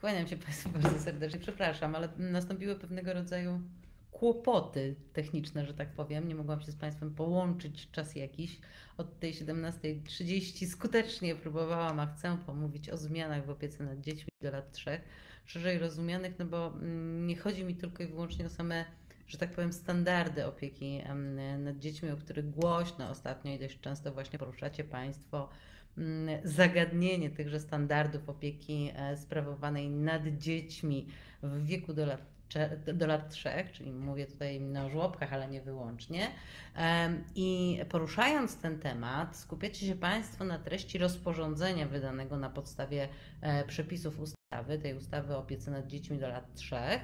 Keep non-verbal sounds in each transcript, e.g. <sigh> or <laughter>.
Kłaniam się Państwu <laughs> bardzo serdecznie, przepraszam, ale nastąpiły pewnego rodzaju kłopoty techniczne, że tak powiem. Nie mogłam się z Państwem połączyć czas jakiś. Od tej 17.30 skutecznie próbowałam, a chcę pomówić o zmianach w opiece nad dziećmi do lat trzech, szerzej rozumianych, no bo mm, nie chodzi mi tylko i wyłącznie o same że tak powiem, standardy opieki nad dziećmi, o których głośno ostatnio i dość często właśnie poruszacie Państwo, zagadnienie tychże standardów opieki e, sprawowanej nad dziećmi w wieku do lat do lat trzech, czyli mówię tutaj na żłobkach, ale nie wyłącznie. I poruszając ten temat, skupiacie się Państwo na treści rozporządzenia wydanego na podstawie e, przepisów ustawy, tej ustawy o opiece nad dziećmi do lat trzech.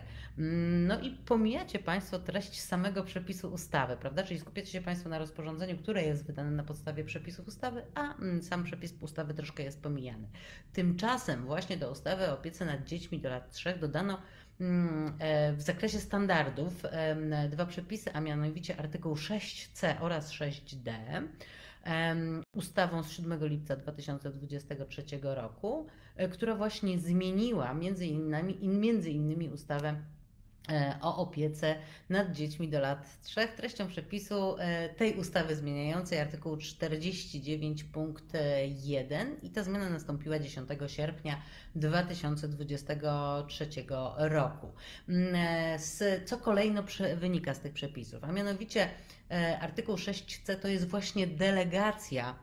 No i pomijacie Państwo treść samego przepisu ustawy, prawda? Czyli skupiacie się Państwo na rozporządzeniu, które jest wydane na podstawie przepisów ustawy, a mm, sam przepis ustawy troszkę jest pomijany. Tymczasem właśnie do ustawy o opiece nad dziećmi do lat trzech dodano w zakresie standardów dwa przepisy, a mianowicie artykuł 6c oraz 6d ustawą z 7 lipca 2023 roku, e, która właśnie zmieniła między innymi, między innymi ustawę o opiece nad dziećmi do lat 3. Treścią przepisu e, tej ustawy zmieniającej artykuł 49 punkt 1 i ta zmiana nastąpiła 10 sierpnia 2023 roku. Mm, e, co kolejno wynika z tych przepisów? A mianowicie artykuł 6c to jest właśnie delegacja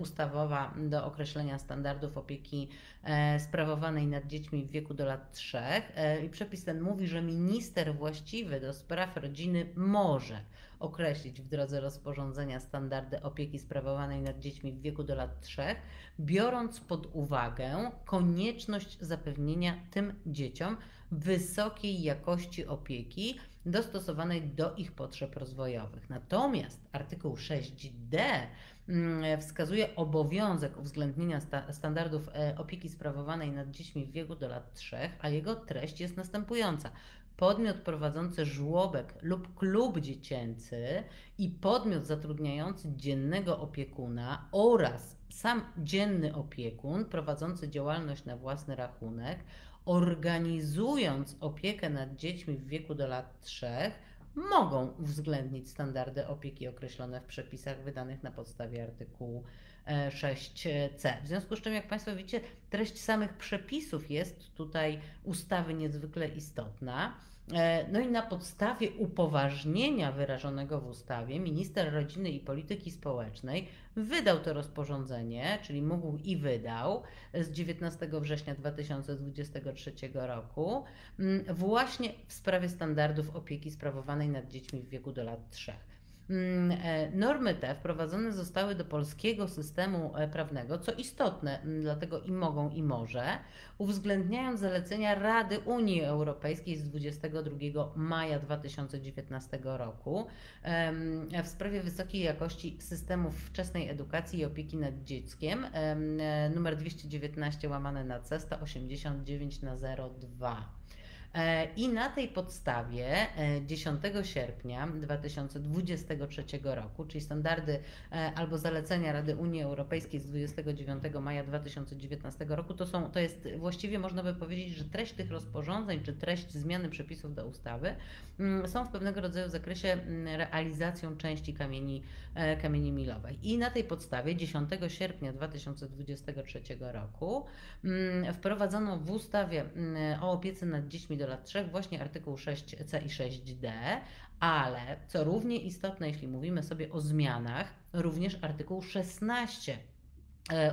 ustawowa do określenia standardów opieki E, sprawowanej nad dziećmi w wieku do lat 3. E, I przepis ten mówi, że minister właściwy do spraw rodziny może określić w drodze rozporządzenia standardy opieki sprawowanej nad dziećmi w wieku do lat 3, biorąc pod uwagę konieczność zapewnienia tym dzieciom wysokiej jakości opieki dostosowanej do ich potrzeb rozwojowych. Natomiast artykuł 6d Mm, wskazuje obowiązek uwzględnienia sta standardów e, opieki sprawowanej nad dziećmi w wieku do lat 3, a jego treść jest następująca. Podmiot prowadzący żłobek lub klub dziecięcy i podmiot zatrudniający dziennego opiekuna oraz sam dzienny opiekun prowadzący działalność na własny rachunek, organizując opiekę nad dziećmi w wieku do lat 3, mogą uwzględnić standardy opieki określone w przepisach wydanych na podstawie artykułu 6c. E, w związku z czym, jak Państwo widzicie, treść samych przepisów jest tutaj ustawy niezwykle istotna. E, no i na podstawie upoważnienia wyrażonego w ustawie minister rodziny i polityki społecznej wydał to rozporządzenie, czyli mógł i wydał z 19 września 2023 roku, właśnie w sprawie standardów opieki sprawowanej nad dziećmi w wieku do lat 3. Mm, e, normy te wprowadzone zostały do polskiego systemu e, prawnego, co istotne, mm, dlatego i mogą, i może, uwzględniając zalecenia Rady Unii Europejskiej z 22 maja 2019 roku w sprawie wysokiej jakości systemów wczesnej edukacji i opieki nad dzieckiem, e, numer 219 łamane na C 189 na 02. E, I na tej podstawie 10 e, sierpnia 2023 roku, czyli standardy e, albo zalecenia Rady Unii Europejskiej z 29 maja 2019 roku, to, są, to jest właściwie można by powiedzieć, że treść tych rozporządzeń czy treść zmiany przepisów do ustawy mm, są w pewnego rodzaju zakresie mm, realizacją części kamieni, kamieni milowej. I na tej podstawie 10 sierpnia 2023 roku mm, wprowadzono w ustawie o opiece nad dziećmi do lat 3 właśnie artykuł 6c i 6d, ale co równie istotne, jeśli mówimy sobie o zmianach, również artykuł 16 E,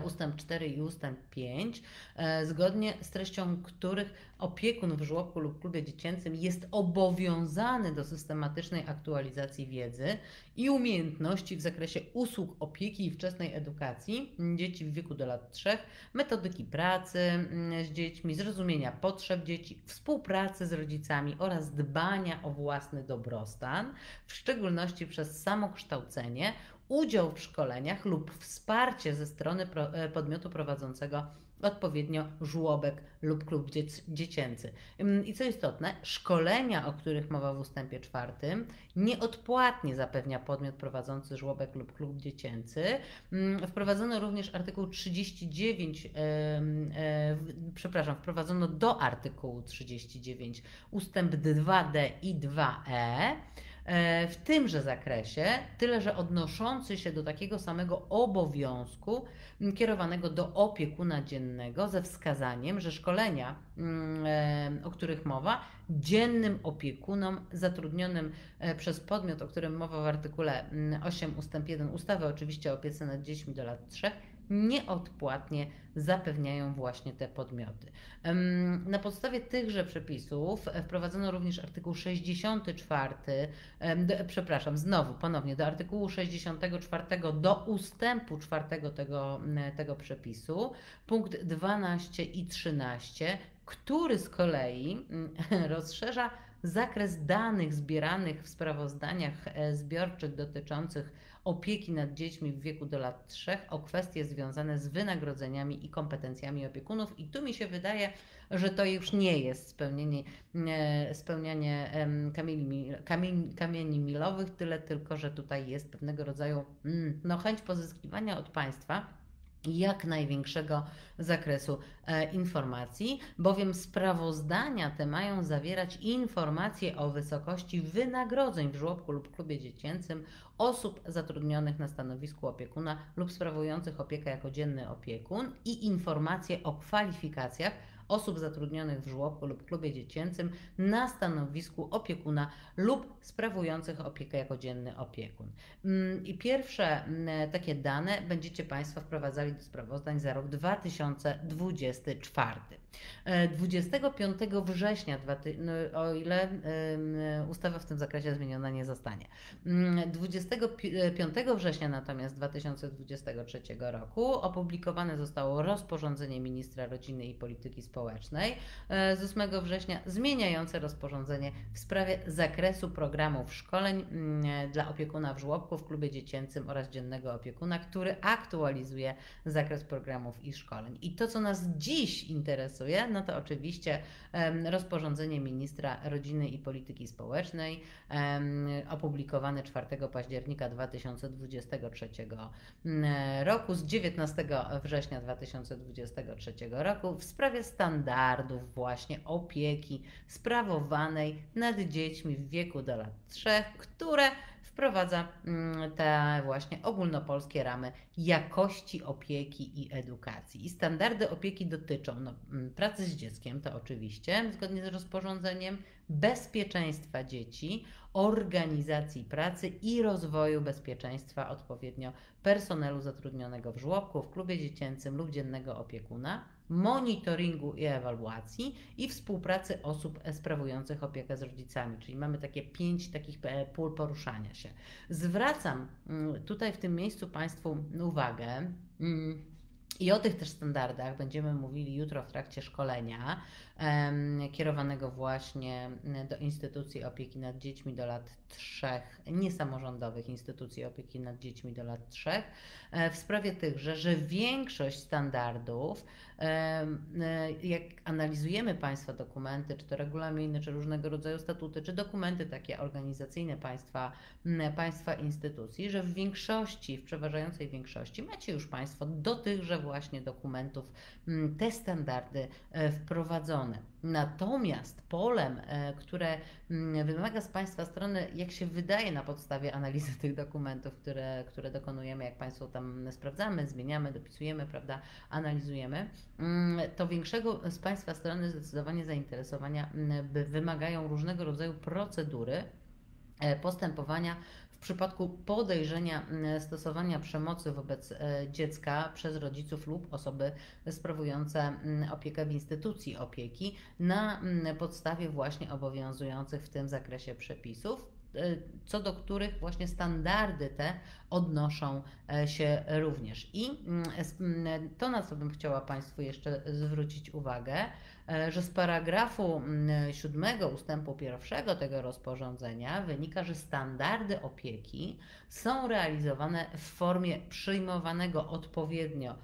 ustęp 4 i ustęp 5, e, zgodnie z treścią których opiekun w żłobku lub klubie dziecięcym jest obowiązany do systematycznej aktualizacji wiedzy i umiejętności w zakresie usług opieki i wczesnej edukacji dzieci w wieku do lat 3, metodyki pracy z dziećmi, zrozumienia potrzeb dzieci, współpracy z rodzicami oraz dbania o własny dobrostan, w szczególności przez samokształcenie, udział w szkoleniach lub wsparcie ze strony e, podmiotu prowadzącego odpowiednio żłobek lub klub dziecięcy. I co istotne, szkolenia, o których mowa w ustępie czwartym, nieodpłatnie zapewnia podmiot prowadzący żłobek lub klub dziecięcy. Wprowadzono również artykuł 39, e, przepraszam, wprowadzono do artykułu 39 ustęp 2d i 2e. E, w tymże zakresie, tyle że odnoszący się do takiego samego obowiązku kierowanego do opiekuna dziennego ze wskazaniem, że szkolenia, e, o których mowa, dziennym opiekunom zatrudnionym e, przez podmiot, o którym mowa w artykule 8 ust. 1 ustawy oczywiście o opiece nad dziećmi do lat 3, nieodpłatnie zapewniają właśnie te podmioty. Na podstawie tychże przepisów e, wprowadzono również artykuł 64, przepraszam, znowu ponownie do artykułu 64 do ustępu 4 tego, tego przepisu, punkt 12 i 13, który z kolei <laughs> rozszerza zakres danych zbieranych w sprawozdaniach e, zbiorczych dotyczących opieki nad dziećmi w wieku do lat 3 o kwestie związane z wynagrodzeniami i kompetencjami opiekunów. I tu mi się wydaje, że to już nie jest spełnienie, e, spełnianie kamieni, kamieni, milowych, tyle tylko, że tutaj jest pewnego rodzaju mm, no, chęć pozyskiwania od państwa jak największego zakresu e, informacji, bowiem sprawozdania te mają zawierać informacje o wysokości wynagrodzeń w żłobku lub klubie dziecięcym osób zatrudnionych na stanowisku opiekuna lub sprawujących opiekę jako dzienny opiekun i informacje o kwalifikacjach osób zatrudnionych w żłobku lub klubie dziecięcym na stanowisku opiekuna lub sprawujących opiekę jako dzienny opiekun. Mm, I pierwsze mm, takie dane będziecie Państwo wprowadzali do sprawozdań za rok 2024. 25 e, września, no, o ile ustawa w tym zakresie zmieniona nie zostanie. 25 mm, września natomiast 2023 roku opublikowane zostało rozporządzenie ministra rodziny i polityki społecznej e, z 8 września zmieniające rozporządzenie w sprawie zakresu programów szkoleń mm, dla opiekuna w żłobku w klubie dziecięcym oraz dziennego opiekuna, który aktualizuje zakres programów i szkoleń. I to, co nas dziś interesuje, no to oczywiście rozporządzenie ministra rodziny i polityki społecznej opublikowane 4 października 2023 roku z 19 września 2023 roku w sprawie standardów właśnie opieki sprawowanej nad dziećmi w wieku do lat 3, które wprowadza mm, te właśnie ogólnopolskie ramy jakości opieki i edukacji. I standardy opieki dotyczą no, mm, pracy z dzieckiem, to oczywiście, zgodnie z rozporządzeniem, bezpieczeństwa dzieci, organizacji pracy i rozwoju bezpieczeństwa odpowiednio personelu zatrudnionego w żłobku, w klubie dziecięcym lub dziennego opiekuna, monitoringu i ewaluacji i współpracy osób sprawujących opiekę z rodzicami. Czyli mamy takie pięć takich e, pól poruszania się. Zwracam mm, tutaj w tym miejscu Państwu uwagę. I o tych też standardach będziemy mówili jutro w trakcie szkolenia kierowanego właśnie do instytucji opieki nad dziećmi do lat trzech, niesamorządowych instytucji opieki nad dziećmi do lat trzech, e, w sprawie tychże, że większość standardów, e, jak analizujemy Państwa dokumenty, czy to regulaminy, czy różnego rodzaju statuty, czy dokumenty takie organizacyjne państwa, państwa instytucji, że w większości, w przeważającej większości macie już Państwo do tychże właśnie dokumentów te standardy e, wprowadzone. Natomiast polem, e, które mm, wymaga z Państwa strony, jak się wydaje na podstawie analizy tych dokumentów, które, które dokonujemy, jak Państwo tam sprawdzamy, zmieniamy, dopisujemy, prawda, analizujemy, mm, to większego z Państwa strony zdecydowanie zainteresowania mm, wymagają różnego rodzaju procedury, e, postępowania w przypadku podejrzenia stosowania przemocy wobec e, dziecka przez rodziców lub osoby sprawujące opiekę w instytucji opieki na podstawie właśnie obowiązujących w tym zakresie przepisów co do których właśnie standardy te odnoszą e, się również. I to, na co bym chciała Państwu jeszcze zwrócić uwagę, E, że z paragrafu 7 mm, ustępu 1 tego rozporządzenia wynika, że standardy opieki są realizowane w formie przyjmowanego odpowiednio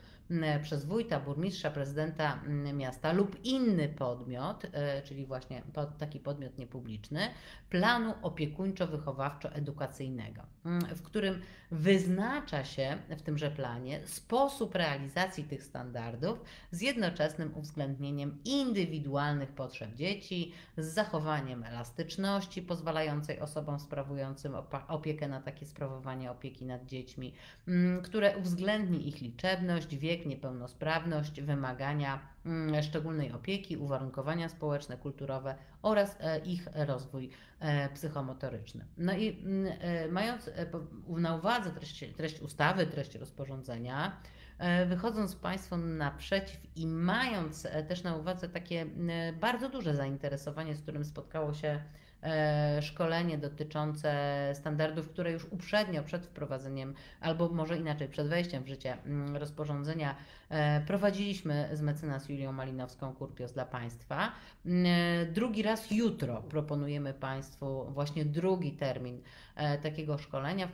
przez wójta, burmistrza, prezydenta miasta lub inny podmiot, czyli właśnie taki podmiot niepubliczny, planu opiekuńczo-wychowawczo-edukacyjnego, w którym wyznacza się w tymże planie sposób realizacji tych standardów z jednoczesnym uwzględnieniem indywidualnych potrzeb dzieci, z zachowaniem elastyczności pozwalającej osobom sprawującym opiekę na takie sprawowanie opieki nad dziećmi, które uwzględni ich liczebność, wiek, niepełnosprawność, wymagania mm, szczególnej opieki, uwarunkowania społeczne, kulturowe oraz e, ich rozwój e, psychomotoryczny. No i mm, e, mając na uwadze treść, treść ustawy, treść rozporządzenia, wychodząc Państwu naprzeciw i mając też na uwadze takie bardzo duże zainteresowanie, z którym spotkało się szkolenie dotyczące standardów, które już uprzednio, przed wprowadzeniem, albo może inaczej, przed wejściem w życie mm, rozporządzenia e, prowadziliśmy z mecenas Julią Malinowską Kurpios dla Państwa. Mm, e, drugi raz jutro proponujemy Państwu właśnie drugi termin takiego szkolenia,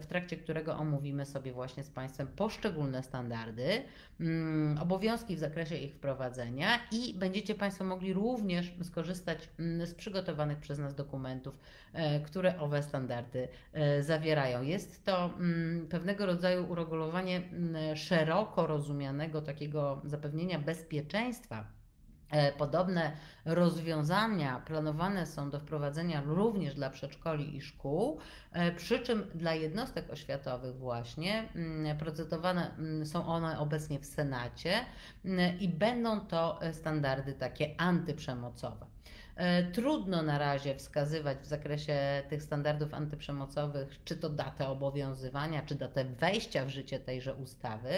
w trakcie którego omówimy sobie właśnie z Państwem poszczególne standardy, mm, obowiązki w zakresie ich wprowadzenia i będziecie Państwo mogli również skorzystać z przygotowanych przez nas dokumentów, e, które owe standardy e, zawierają. Jest to mm, pewnego rodzaju uregulowanie mm, szeroko takiego zapewnienia bezpieczeństwa e, Podobne rozwiązania planowane są do wprowadzenia również dla przedszkoli i szkół, przy czym dla jednostek oświatowych właśnie mm, procedowane są one obecnie w Senacie i będą to standardy takie antyprzemocowe. E, trudno na razie wskazywać w zakresie tych standardów antyprzemocowych, czy to datę obowiązywania, czy datę wejścia w życie tejże ustawy,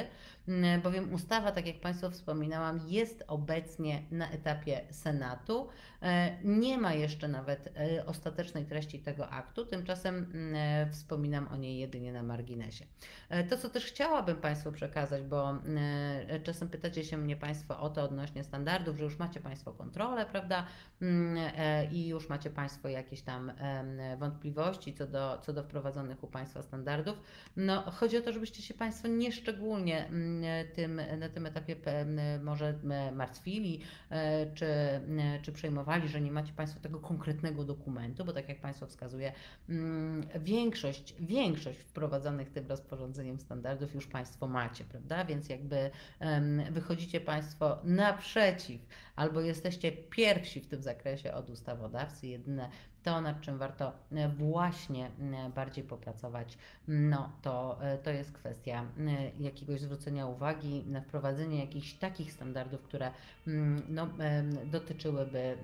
bowiem ustawa, tak jak Państwu wspominałam, jest obecnie na etapie Senatu. E, nie ma jeszcze nawet e, ostatecznej treści tego aktu, tymczasem wspominam o niej jedynie na marginesie. To, co też chciałabym Państwu przekazać, bo czasem pytacie się mnie Państwo o to odnośnie standardów, że już macie Państwo kontrolę, prawda? E, i już macie Państwo jakieś tam wątpliwości co do, co do wprowadzonych u Państwa standardów. No, chodzi o to, żebyście się Państwo nieszczególnie mm, tym, na tym etapie może martwili, e, czy, czy przejmowali, że nie macie Państwo tego konkretnego dokumentu, bo tak jak Państwo wskazuje, mm, większość, większość wprowadzonych tym rozporządzeniem standardów już Państwo macie, prawda? Więc jakby wychodzicie Państwo naprzeciw albo jesteście pierwsi w tym zakresie od ustawodawcy. Jedyne to, nad czym warto e, właśnie e, bardziej popracować, no to, e, to jest kwestia jakiegoś zwrócenia uwagi na wprowadzenie jakichś takich standardów, które mm, no, dotyczyłyby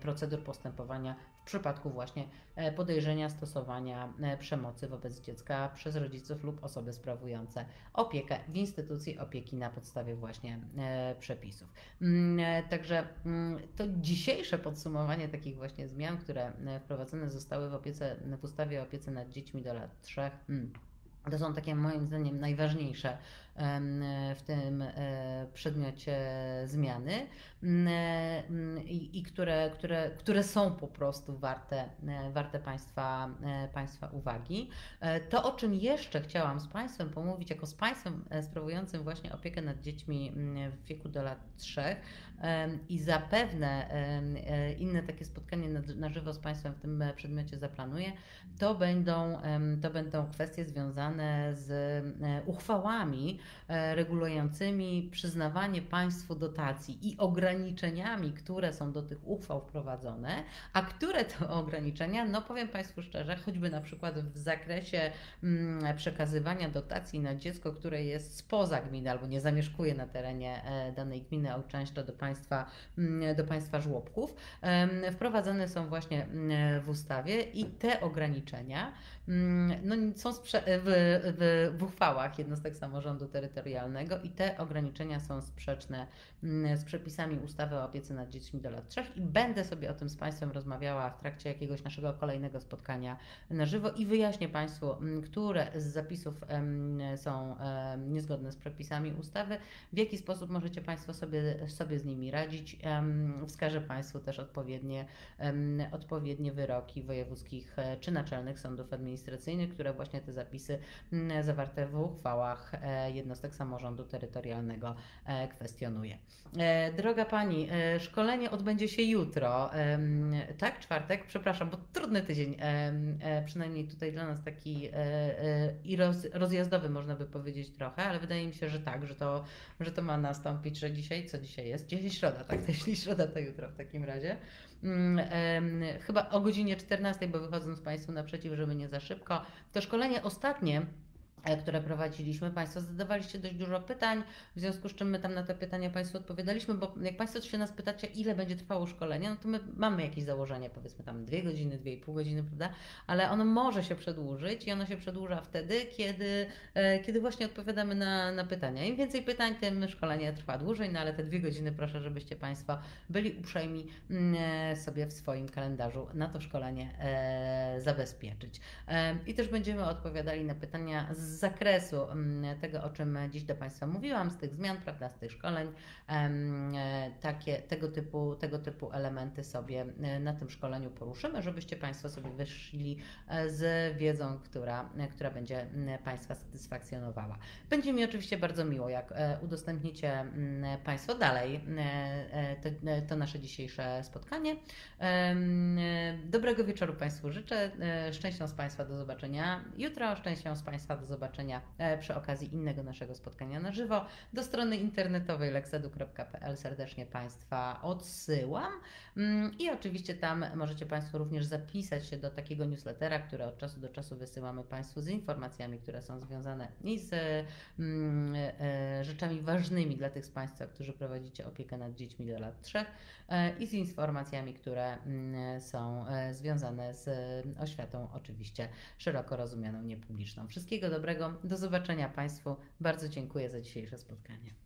procedur postępowania przypadku właśnie e, podejrzenia stosowania e, przemocy wobec dziecka przez rodziców lub osoby sprawujące opiekę w instytucji opieki na podstawie właśnie e, przepisów. Mm, także mm, to dzisiejsze podsumowanie takich właśnie zmian, które wprowadzone zostały w, opiece, w ustawie o opiece nad dziećmi do lat 3. To są takie moim zdaniem najważniejsze w tym e, przedmiocie zmiany mm, e, mm, i, które, które, które są po prostu warte, e, warte państwa, państwa uwagi. To, o czym jeszcze chciałam z Państwem pomówić, jako z Państwem sprawującym właśnie opiekę nad dziećmi mm, w wieku do lat trzech i zapewne inne takie spotkanie na, na żywo z Państwem w tym przedmiocie zaplanuję, to będą, to będą kwestie związane z uchwałami, E, regulującymi przyznawanie państwu dotacji i ograniczeniami, które są do tych uchwał wprowadzone, a które to <laughs> ograniczenia, no powiem Państwu szczerze, choćby na przykład w zakresie mm, przekazywania dotacji na dziecko, które jest spoza gminy albo nie zamieszkuje na terenie e, danej gminy, a często do państwa, mm, do państwa żłobków, wprowadzone są właśnie mm, w ustawie i te ograniczenia no, są w, w, w uchwałach jednostek samorządu terytorialnego i te ograniczenia są sprzeczne mm, z przepisami ustawy o opiece nad dziećmi do lat 3 i będę sobie o tym z Państwem rozmawiała w trakcie jakiegoś naszego kolejnego spotkania na żywo i wyjaśnię Państwu, mm, które z zapisów są niezgodne z przepisami ustawy, w jaki sposób możecie Państwo sobie, sobie z nimi radzić. Wskażę Państwu też odpowiednie, odpowiednie wyroki wojewódzkich e, czy naczelnych sądów administracyjnych administracyjnych, które właśnie te zapisy mm, zawarte w uchwałach e, jednostek samorządu terytorialnego kwestionuje. Droga Pani, szkolenie odbędzie się jutro, tak? Czwartek? Przepraszam, bo trudny tydzień, przynajmniej tutaj dla nas taki i rozjazdowy można by powiedzieć trochę, ale wydaje mi się, że tak, że to, że to ma nastąpić, że dzisiaj, co dzisiaj jest? Dzisiaj środa, tak? <laughs> Jeśli środa, to jutro w takim razie. Mm, chyba o godzinie 14, bo wychodząc Państwu naprzeciw, żeby nie za szybko. To szkolenie ostatnie które prowadziliśmy. Państwo zadawaliście dość dużo pytań, w związku z czym my tam na te pytania Państwu odpowiadaliśmy, bo jak Państwo się nas pytacie, ile będzie trwało szkolenie, no to my mamy jakieś założenie, powiedzmy tam dwie godziny, dwie i pół godziny, prawda? Ale ono może się przedłużyć i ono się przedłuża wtedy, kiedy, e, kiedy właśnie odpowiadamy na, na pytania. Im więcej pytań, tym szkolenie trwa dłużej, no ale te dwie godziny proszę, żebyście Państwo byli uprzejmi mm, e, sobie w swoim kalendarzu na to szkolenie zabezpieczyć. I też będziemy odpowiadali na pytania z zakresu mm, tego, o czym dziś do Państwa mówiłam, z tych zmian, prawda, z tych szkoleń, e, takie, tego, typu, tego typu elementy sobie e, na tym szkoleniu poruszymy, żebyście Państwo sobie wyszli e, z wiedzą, która, która będzie Państwa satysfakcjonowała. Będzie mi oczywiście bardzo miło, jak udostępnicie Państwo dalej to, to nasze dzisiejsze spotkanie. Dobrego wieczoru Państwu życzę. Szczęścia z Państwa do zobaczenia jutro. Szczęścia z Państwa do zobaczenia zobaczenia e, przy okazji innego naszego spotkania na żywo. Do strony internetowej leksedu.pl serdecznie Państwa odsyłam mm, i oczywiście tam możecie Państwo również zapisać się do takiego newslettera, który od czasu do czasu wysyłamy Państwu z informacjami, które są związane i z mm, e, rzeczami ważnymi dla tych z Państwa, którzy prowadzicie opiekę nad dziećmi do lat 3 e, i z informacjami, które mm, są związane z oświatą oczywiście szeroko rozumianą, niepubliczną. Wszystkiego dobrego dobrego. Do zobaczenia Państwu. Bardzo dziękuję za dzisiejsze spotkanie.